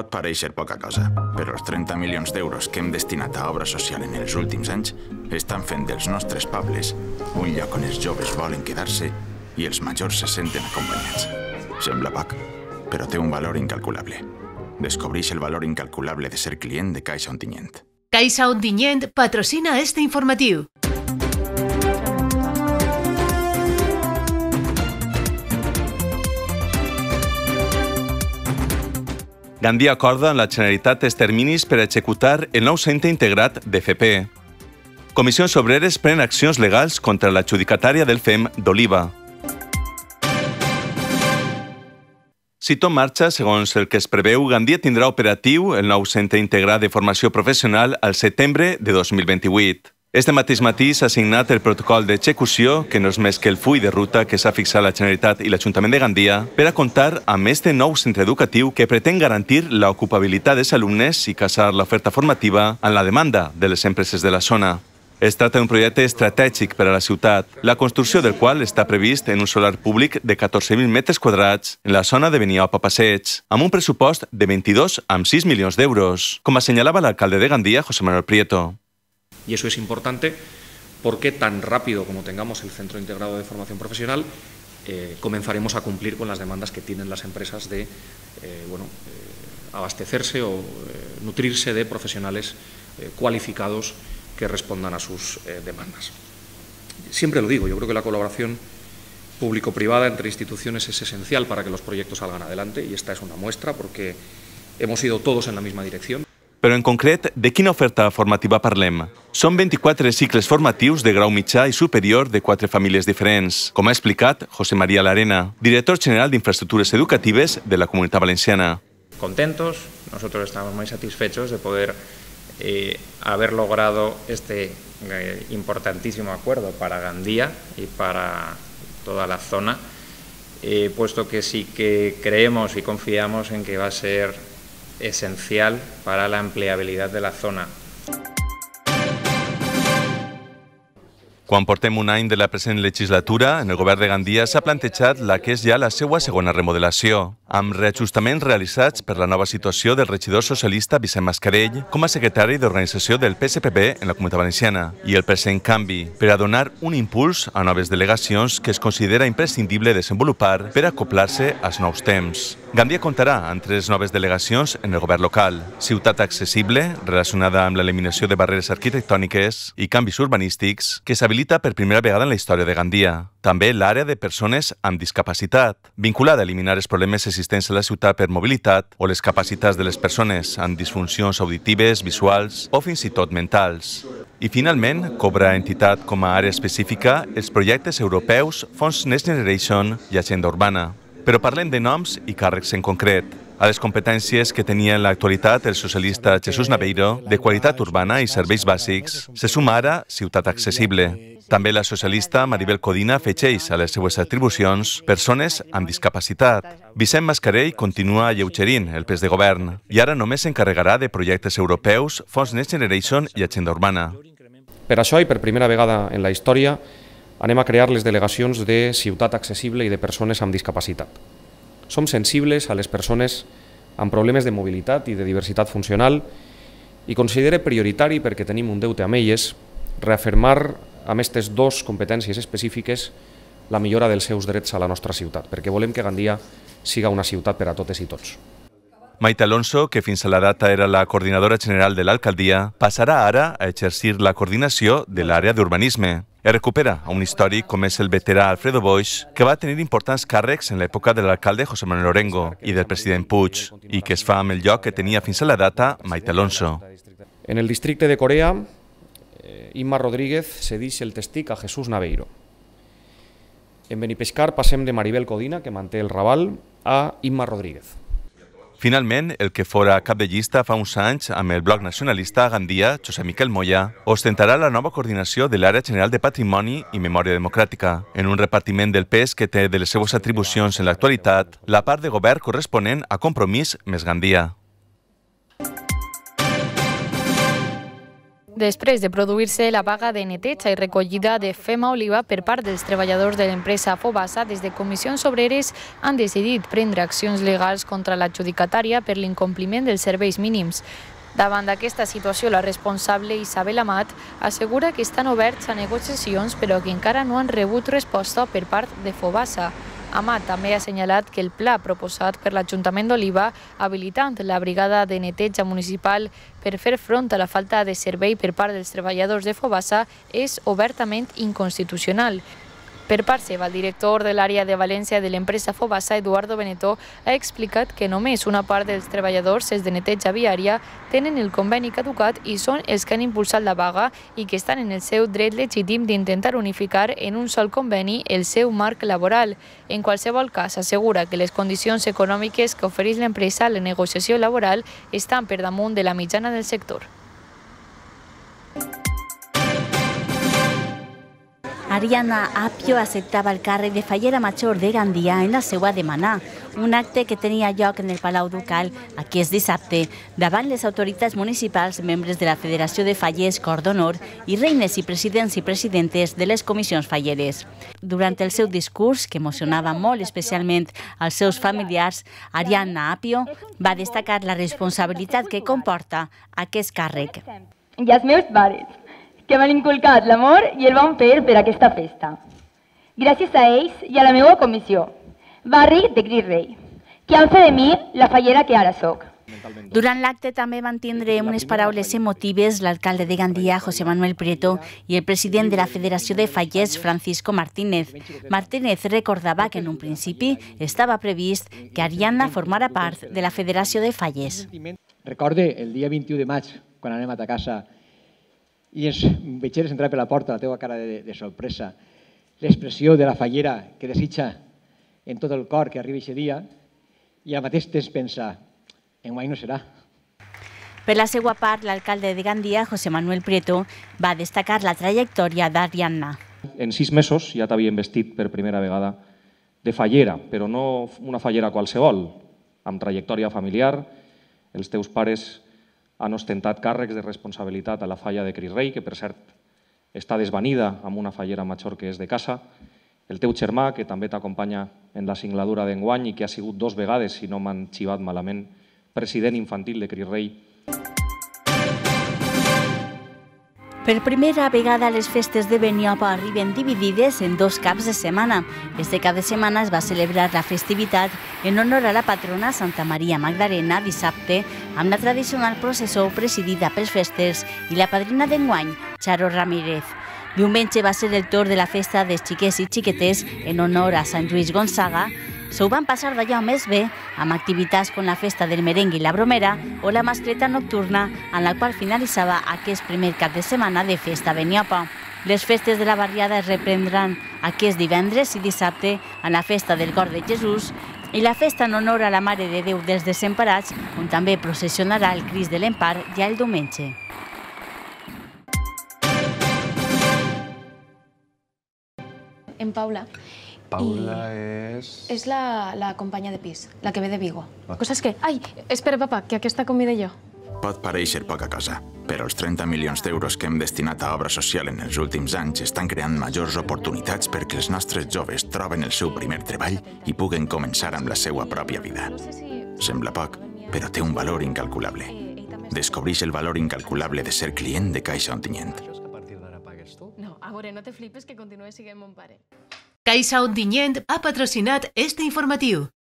Pot pareixer poca cosa, però els 30 milions d'euros que hem destinat a obra social en els últims anys estan fent dels nostres pobles un lloc on els joves volen quedar-se i els majors se senten acompanyats. Sembla poc, però té un valor incalculable. Descobreix el valor incalculable de ser client de Caixa Ontinyent. Caixa Ontinyent patrocina este informatiu. Gandia acorda amb la Generalitat els terminis per executar el nou centre integrat d'FP. Comissions Obreres pren accions legals contra l'adjudicatària del FEM d'Oliva. Si tot marxa, segons el que es preveu, Gandia tindrà operatiu el nou centre integrat de formació professional al setembre de 2028. Este mateix matí s'ha signat el protocol d'execució, que no és més que el full de ruta que s'ha fixat la Generalitat i l'Ajuntament de Gandia per a comptar amb este nou centre educatiu que pretén garantir l'ocupabilitat dels alumnes i casar l'oferta formativa amb la demanda de les empreses de la zona. Es tracta d'un projecte estratègic per a la ciutat, la construcció del qual està previst en un solar públic de 14.000 metres quadrats en la zona de Beniopa Passeig, amb un pressupost de 22 amb 6 milions d'euros, com assenyalava l'alcalde de Gandia, José Manuel Prieto. Y eso es importante porque tan rápido como tengamos el Centro Integrado de Formación Profesional, eh, comenzaremos a cumplir con las demandas que tienen las empresas de eh, bueno, eh, abastecerse o nutrirse de profesionales cualificados que respondan a sus demandas. Siempre lo digo, yo creo que la colaboración público-privada entre instituciones es esencial para que los proyectos salgan adelante y esta es una muestra porque hemos ido todos en la misma dirección. Però en concret, de quina oferta formativa parlem? Són 24 cicles formatius de grau mitjà i superior de quatre famílies diferents, com ha explicat José María Larena, director general d'Infraestructures Educatives de la Comunitat Valenciana. Contentos, nosotros estamos muy satisfechos de poder eh, haber logrado este eh, importantísimo acuerdo para Gandía y para toda la zona, eh, puesto que sí que creemos y confiamos en que va a ser esencial para la empleabilidad de la zona. Quan portem un any de la present legislatura, en el govern de Gandia s'ha plantejat la que és ja la seva segona remodelació, amb reajustaments realitzats per la nova situació del regidor socialista Vicent Mascarell com a secretari d'organització del PSPB en la Comunitat Valenciana i el present canvi per a donar un impuls a noves delegacions que es considera imprescindible desenvolupar per acoplar-se als nous temps. Gandia comptarà amb tres noves delegacions en el govern local. Ciutat accessible, relacionada amb l'eliminació de barreres arquitectòniques i canvis urbanístics, que s'habilita per primera vegada en la història de Gandia. També l'àrea de persones amb discapacitat, vinculada a eliminar els problemes existents a la ciutat per mobilitat o les capacitats de les persones amb disfuncions auditives, visuals o fins i tot mentals. I finalment, cobra entitat com a àrea específica els projectes europeus Fons Next Generation i Agenda Urbana. Però parlem de noms i càrrecs en concret. A les competències que tenia en l'actualitat el socialista Jesús Naveiro, de qualitat urbana i serveis bàsics, se suma ara Ciutat Accessible. També la socialista Maribel Codina afegeix a les seues atribucions persones amb discapacitat. Vicent Mascarell continua lleugerint el pes de govern i ara només s'encarregarà de projectes europeus, Fons Next Generation i Agenda Urbana. Per això i per primera vegada en la història anem a crear les delegacions de ciutat accessible i de persones amb discapacitat. Som sensibles a les persones amb problemes de mobilitat i de diversitat funcional i considere prioritari, perquè tenim un deute amb elles, reafirmar amb aquestes dues competències específiques la millora dels seus drets a la nostra ciutat, perquè volem que Gandia siga una ciutat per a totes i tots. Maite Alonso, que fins a la data era la coordinadora general de l'alcaldia, passarà ara a exercir la coordinació de l'àrea d'urbanisme. Es recupera a un històric com és el veterà Alfredo Boix, que va tenir importants càrrecs en l'època de l'alcalde José Manuel Lorengo i del president Puig, i que es fa amb el lloc que tenia fins a la data Maite Alonso. En el districte de Corea, eh, Imma Rodríguez cedix el testic a Jesús Naveiro. En Benipescar passem de Maribel Codina, que manté el Raval, a Imma Rodríguez. Finalment, el que fora cap de llista fa uns anys amb el bloc nacionalista Gandia, José Miquel Moya, ostentarà la nova coordinació de l'Àrea General de Patrimoni i Memòria Democràtica, en un repartiment del pes que té de les seues atribucions en l'actualitat la part de govern corresponent a Compromís més Gandia. Després de produir-se la vaga de neteja i recollida de fema oliva per part dels treballadors de l'empresa Fobasa, des de comissions obreres han decidit prendre accions legals contra l'adjudicatària per l'incompliment dels serveis mínims. Davant d'aquesta situació, la responsable Isabel Amat assegura que estan oberts a negociacions però que encara no han rebut resposta per part de Fobasa. Amat també ha assenyalat que el pla proposat per l'Ajuntament d'Oliva, habilitant la brigada de neteja municipal per fer front a la falta de servei per part dels treballadors de Fobassa, és obertament inconstitucional. Per part seva, el director de l'àrea de València de l'empresa Fobassa, Eduardo Benetó, ha explicat que només una part dels treballadors, els de neteja viària, tenen el conveni caducat i són els que han impulsat la vaga i que estan en el seu dret legítim d'intentar unificar en un sol conveni el seu marc laboral. En qualsevol cas, assegura que les condicions econòmiques que ofereix l'empresa a la negociació laboral estan per damunt de la mitjana del sector. Ariana Apio acceptava el càrrec de fallera major de Gandia en la seva demana, un acte que tenia lloc en el Palau Ducal aquest dissabte davant les autoritats municipals, membres de la Federació de Fallers Cor d'Honor i reines i presidents i presidentes de les comissions falleres. Durant el seu discurs, que emocionava molt especialment als seus familiars, Ariana Apio va destacar la responsabilitat que comporta aquest càrrec. I els meus pares, que m'han inculcat l'amor i el bon fer per aquesta festa. Gràcies a ells i a la meva comissió, Barri de Cris Rei, que han fet de mi la fallera que ara sóc. Durant l'acte també van tindre unes paraules emotives l'alcalde de Gandia, José Manuel Prieto, i el president de la Federació de Fallers, Francisco Martínez. Martínez recordava que en un principi estava previst que Ariadna formara part de la Federació de Fallers. Recorde el dia 21 de maig, quan anem a ta casa i ens veigeres entrar per la porta, la teva cara de, de sorpresa, l'expressió de la fallera que desitja en tot el cor que arribi aquest dia i al mateix temps pensa, guai no serà. Per la seva part, l'alcalde de Gandia, José Manuel Prieto, va destacar la trajectòria d'Ariadna. En sis mesos ja t'havien vestit per primera vegada de fallera, però no una fallera qualsevol, amb trajectòria familiar. Els teus pares han ostentat càrrecs de responsabilitat a la falla de Cris Rei, que per cert està desvanida amb una fallera major que és de casa, el teu germà, que també t'acompanya en la singladura d'enguany i que ha sigut dos vegades, si no m'han xivat malament, president infantil de Cris Rei, Per primera vegada les festes de Beniopa arriben dividides en dos caps de setmana. Este cap de setmana es va celebrar la festivitat en honor a la patrona Santa Maria Magdalena dissabte amb la tradicional processó presidida pels festers i la padrina d'enguany, Charo Ramírez. Diumenge va ser el torn de la festa dels xiquets i xiquetes en honor a Sant Lluís Gonzaga, S'ho van passar d'allò més bé amb activitats com la festa del merengue i la bromera o la mascleta nocturna en la qual finalitzava aquest primer cap de setmana de festa Beniopa. Les festes de la barriada es reprendran aquest divendres i dissabte a la festa del Cor de Jesús i la festa en honor a la Mare de Déu dels Desemparats, on també processionarà el Cris de l'Empar ja el diumenge. En Paula, Paula I és... És la, la companya de pis, la que ve de Vigo. Va. Coses que... Ai, espera, papa, que aquesta convida jo. Pot pareixer poca cosa, però els 30 milions d'euros que hem destinat a obra social en els últims anys estan creant majors oportunitats perquè els nostres joves troben el seu primer treball i puguen començar amb la seva pròpia vida. Sembla poc, però té un valor incalculable. Descobreix el valor incalculable de ser client de Caixa Ontinyent. No, a veure, no te flipes que continue siguent mon pare. Caixa Ontinyent ha patrocinat este informatiu.